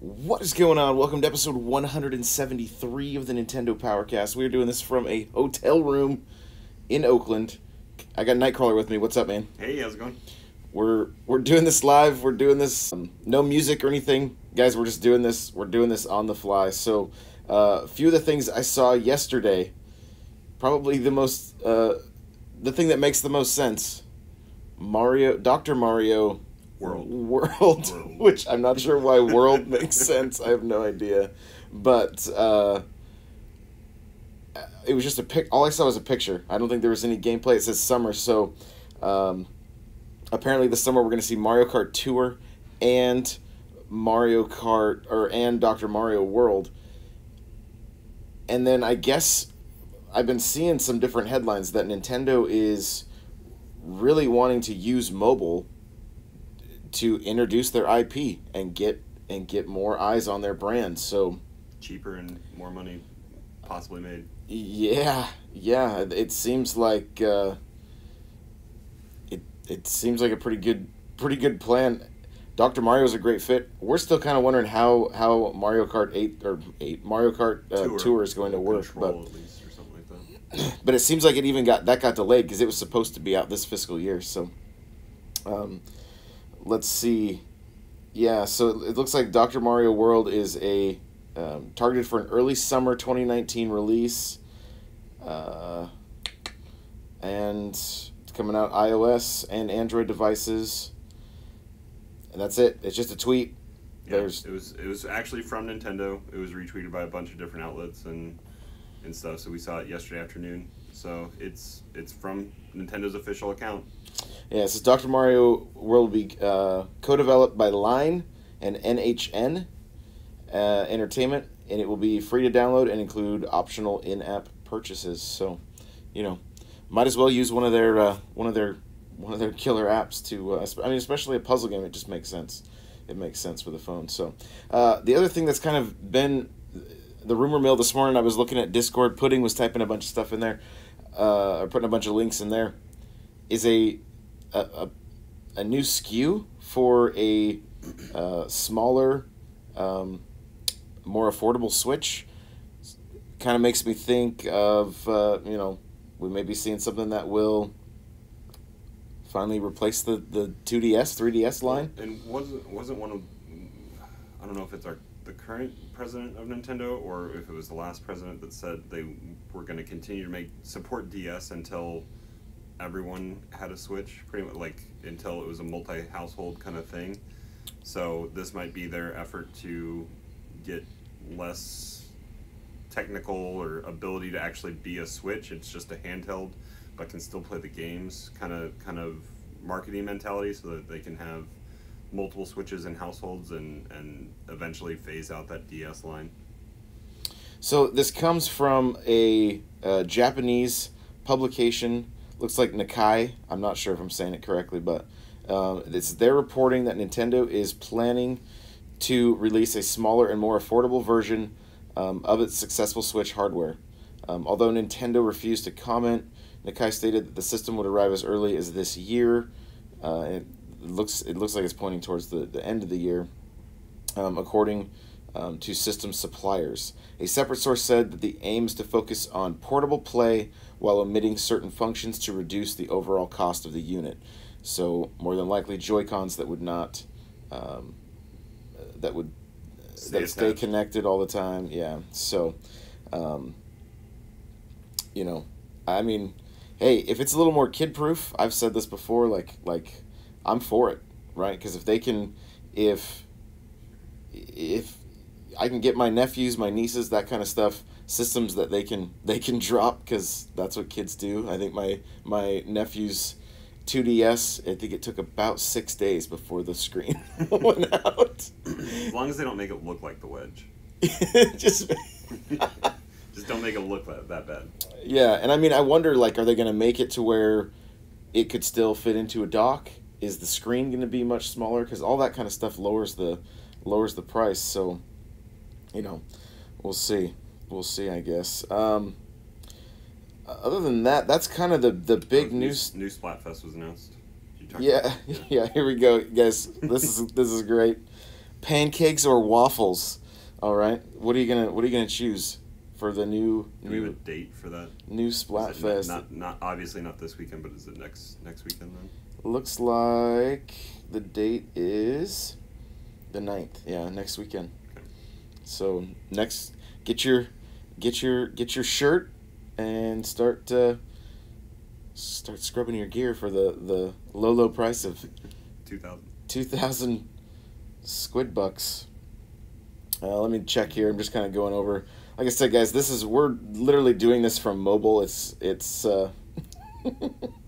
What is going on? Welcome to episode 173 of the Nintendo Powercast. We are doing this from a hotel room in Oakland. I got Nightcrawler with me. What's up, man? Hey, how's it going? We're we're doing this live. We're doing this um, no music or anything, guys. We're just doing this. We're doing this on the fly. So, uh, a few of the things I saw yesterday, probably the most, uh, the thing that makes the most sense, Mario, Doctor Mario World. World, World. which I'm not sure why world makes sense. I have no idea, but uh, it was just a pic. All I saw was a picture. I don't think there was any gameplay. It says summer, so um, apparently this summer we're going to see Mario Kart Tour and Mario Kart or and Dr. Mario World. And then I guess I've been seeing some different headlines that Nintendo is really wanting to use mobile to introduce their IP and get and get more eyes on their brand. So Cheaper and more money possibly made. yeah, yeah, it seems like uh, it it seems like a pretty good pretty good plan. Dr. Mario is a great fit. We're still kind of wondering how how Mario Kart 8 or 8 Mario Kart uh, tour. is going to work, but Control, like but it seems like it even got that got delayed because it was supposed to be out this fiscal year. So, um, let's see. Yeah, so it looks like Dr. Mario World is a um, targeted for an early summer 2019 release, uh, and it's coming out iOS and Android devices. And that's it. It's just a tweet. Yeah, There's it was it was actually from Nintendo. It was retweeted by a bunch of different outlets and and stuff. So we saw it yesterday afternoon. So it's it's from Nintendo's official account. Yeah, it says Dr. Mario World will be uh, co-developed by Line and NHN uh, Entertainment, and it will be free to download and include optional in-app purchases. So, you know, might as well use one of their uh, one of their one of their killer apps to. Uh, I mean, especially a puzzle game. It just makes sense. It makes sense for the phone. So, uh, the other thing that's kind of been the rumor mill this morning. I was looking at Discord. Pudding was typing a bunch of stuff in there, uh, or putting a bunch of links in there. Is a a, a, a new SKU for a uh, smaller, um, more affordable Switch. Kind of makes me think of uh, you know we may be seeing something that will finally replace the the 2DS 3DS line. And wasn't wasn't one of I don't know if it's our the current president of Nintendo or if it was the last president that said they were going to continue to make support DS until everyone had a Switch, pretty much like until it was a multi household kind of thing. So this might be their effort to get less technical or ability to actually be a Switch. It's just a handheld, but can still play the games. Kind of kind of marketing mentality, so that they can have multiple Switches in households and and eventually phase out that DS line. So this comes from a, uh Japanese publication. Looks like Nikkei. I'm not sure if I'm saying it correctly, but uh, it's they're reporting that Nintendo is planning to release a smaller and more affordable version um, of its successful Switch hardware. Um, although Nintendo refused to comment, Nikkei stated that the system would arrive as early as this year. Uh, it looks it looks like it's pointing towards the, the end of the year, um, according um, to system suppliers. A separate source said that the aim is to focus on portable play while omitting certain functions to reduce the overall cost of the unit. So more than likely, Joy Cons that would not, um, that would Stay that stay connected all the time. Yeah. So, um, you know, I mean, hey, if it's a little more kid proof, I've said this before. Like, like, I'm for it, right? Because if they can, if if I can get my nephews, my nieces, that kind of stuff, systems that they can they can drop because that's what kids do. I think my my nephew's 2DS. I think it took about six days before the screen went out. As long as they don't make it look like the wedge. Just Just don't make it look that, that bad. yeah, and I mean, I wonder like, are they going to make it to where it could still fit into a dock? Is the screen going to be much smaller? Because all that kind of stuff lowers the lowers the price. So, you know, we'll see. We'll see. I guess. Um, other than that, that's kind of the the big new, news. New Splatfest was announced. Talk Yeah, yeah. Here we go, guys. This is this is great. pancakes or waffles. All right. What are you gonna What are you gonna choose for the new Do we have a new date for that? new Splatfest? Not, not obviously not this weekend, but is it next next weekend then? Looks like the date is the 9th. Yeah, next weekend. So next, get your get your get your shirt and start uh, start scrubbing your gear for the the low low price of Two thousand. two thousand squid bucks. Uh, let me check here. I'm just kind of going over. Like I said, guys, this is we're literally doing this from mobile. It's it's. Uh,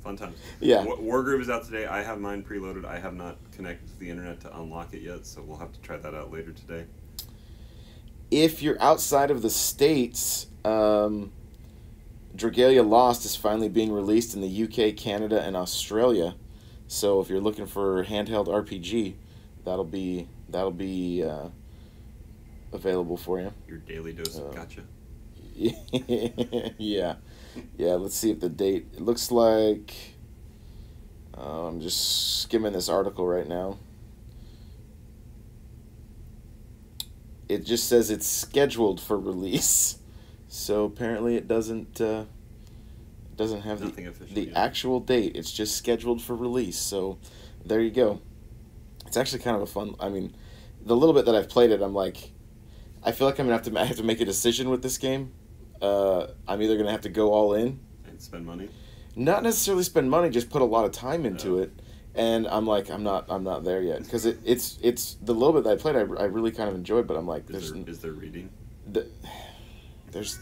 Fun times. Yeah. Wa- Wargroove is out today. I have mine preloaded. I have not connected to the internet to unlock it yet, so we'll have to try that out later today. If you're outside of the states, um, Dragalia Lost is finally being released in the UK, Canada, and Australia. So if you're looking for handheld RPG, that'll be that'll be uh, available for you. Your daily dose Uh, of gacha. yeah, yeah. Let's see if the date. It looks like. Uh, I'm just skimming this article right now. It just says it's scheduled for release, so apparently it doesn't. Uh, doesn't have Nothing the the yet. actual date. It's just scheduled for release. So, there you go. It's actually kind of a fun. I mean, the little bit that I've played it, I'm like, I feel like I'm gonna have to. I have to make a decision with this game. Uh, I'm either gonna have to go all in, And spend money. not necessarily spend money, just put a lot of time into Yeah. it. And I'm like, I'm not, I'm not there yet because it, it's, it's the little bit that I played, I, I really kind of enjoyed, but I'm like, Is there's, there, is there reading? the, there's,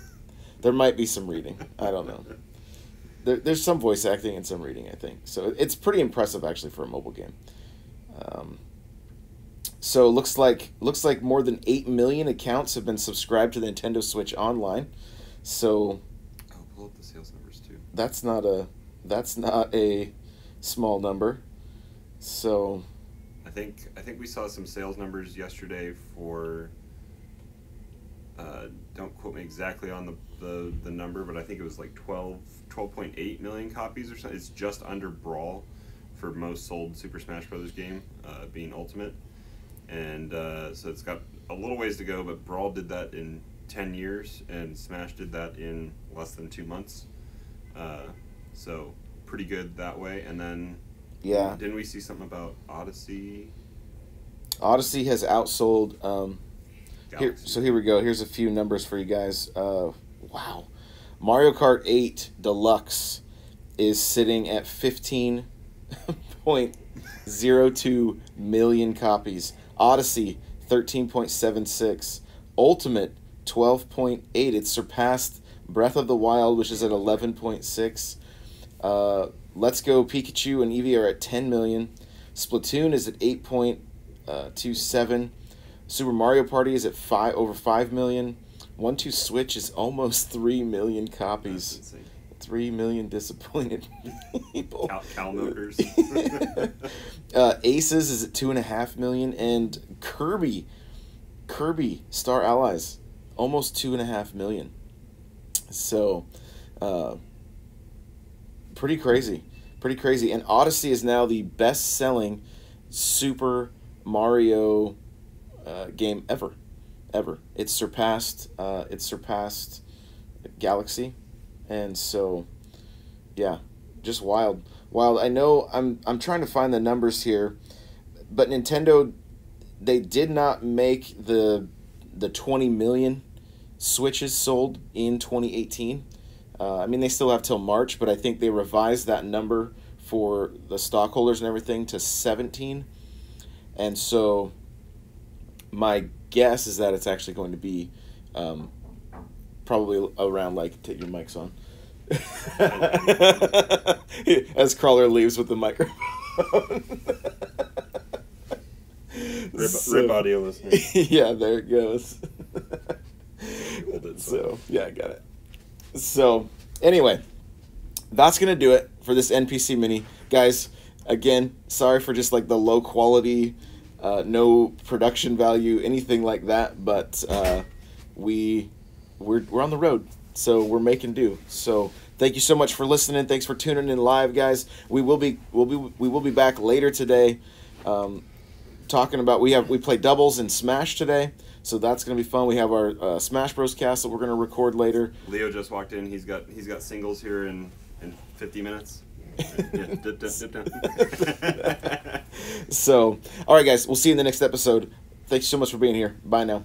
there might be some reading. I don't know. There, there's some voice acting and some reading, I think. So it's pretty impressive actually for a mobile game. Um, so it looks like looks like more than eight million accounts have been subscribed to the Nintendo Switch Online. So Oh, pull up the sales numbers too. that's not a that's not a small number. So I think I think we saw some sales numbers yesterday for. Uh, don't quote me exactly on the, the, the number, but I think it was like 12, 12.8 million copies or something. It's just under Brawl for most sold Super Smash Brothers game, uh, being Ultimate, and uh, so it's got a little ways to go. But Brawl did that in ten years, and Smash did that in less than two months. Uh, so pretty good that way. And then yeah, didn't we see something about Odyssey? Odyssey has outsold. Um, here, so here we go. Here's a few numbers for you guys. Uh, wow, Mario Kart 8 Deluxe is sitting at 15.02 million copies. Odyssey 13.76. Ultimate 12.8. It surpassed Breath of the Wild, which is at 11.6. Uh, Let's Go Pikachu and Eevee are at 10 million. Splatoon is at 8.27. Super Mario Party is at five over 5 million. One Two Switch is almost 3 million copies. 3 million disappointed people. Cow, cow milkers. uh, Aces is at 2.5 million. And Kirby, Kirby Star Allies, almost 2.5 million. So, uh, pretty crazy. Pretty crazy. And Odyssey is now the best selling Super Mario uh, game ever. Ever. It's surpassed uh, it's surpassed Galaxy. And so yeah, just wild. Wild. I know I'm I'm trying to find the numbers here, but Nintendo they did not make the the 20 million Switches sold in 2018. Uh, I mean, they still have till March, but I think they revised that number for the stockholders and everything to 17. And so, my guess is that it's actually going to be um, probably around like take your mics on. As Crawler leaves with the microphone. So- rip audio listeners. yeah, there it goes. Hold it, so yeah, I got it. So anyway, that's gonna do it for this NPC mini, guys. Again, sorry for just like the low quality, uh, no production value, anything like that. But uh, we we're we're on the road, so we're making do. So thank you so much for listening. Thanks for tuning in live, guys. We will be we'll be we will be back later today. Um, talking about we have we play doubles in Smash today, so that's gonna be fun. We have our uh, Smash Bros. cast that we're gonna record later. Leo just walked in. He's got he's got singles here in in 50 minutes. Yeah, dip, dip, dip. So, all right, guys, we'll see you in the next episode. Thanks so much for being here. Bye now.